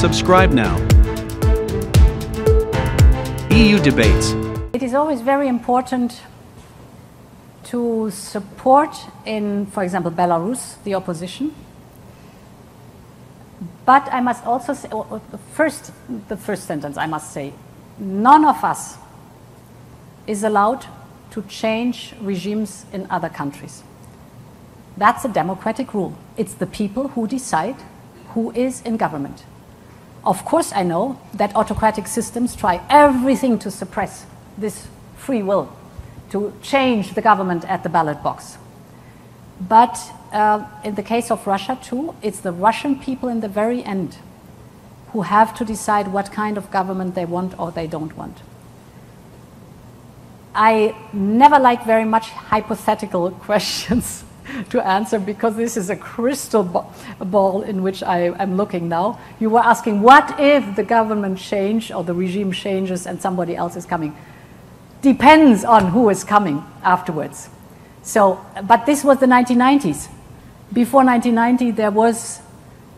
Subscribe now. EU Debates. It is always very important to support in, for example, Belarus, the opposition. But I must also say, first, the first sentence I must say, none of us is allowed to change regimes in other countries. That's a democratic rule. It's the people who decide who is in government. Of course, I know that autocratic systems try everything to suppress this free will, to change the government at the ballot box. But uh, in the case of Russia, too, it's the Russian people in the very end who have to decide what kind of government they want or they don't want. I never like very much hypothetical questions to answer because this is a crystal ball in which I am looking now. You were asking, what if the government change or the regime changes and somebody else is coming? Depends on who is coming afterwards. So, but this was the 1990s. Before 1990, there was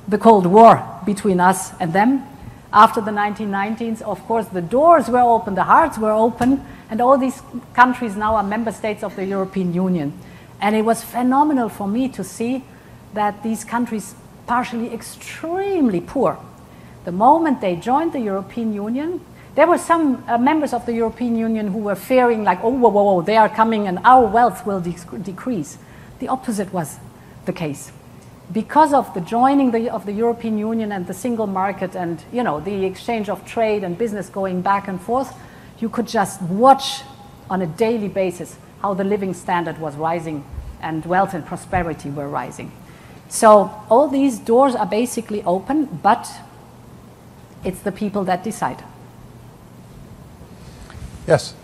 the Cold War between us and them. After the 1990s, of course, the doors were open, the hearts were open, and all these countries now are member states of the European Union. And it was phenomenal for me to see that these countries, partially extremely poor, the moment they joined the European Union, there were some uh, members of the European Union who were fearing, like, oh, whoa, whoa, whoa, they are coming and our wealth will de decrease. The opposite was the case. Because of the joining the, of the European Union and the single market and you know, the exchange of trade and business going back and forth, you could just watch on a daily basis how the living standard was rising and wealth and prosperity were rising. So all these doors are basically open, but it's the people that decide. Yes.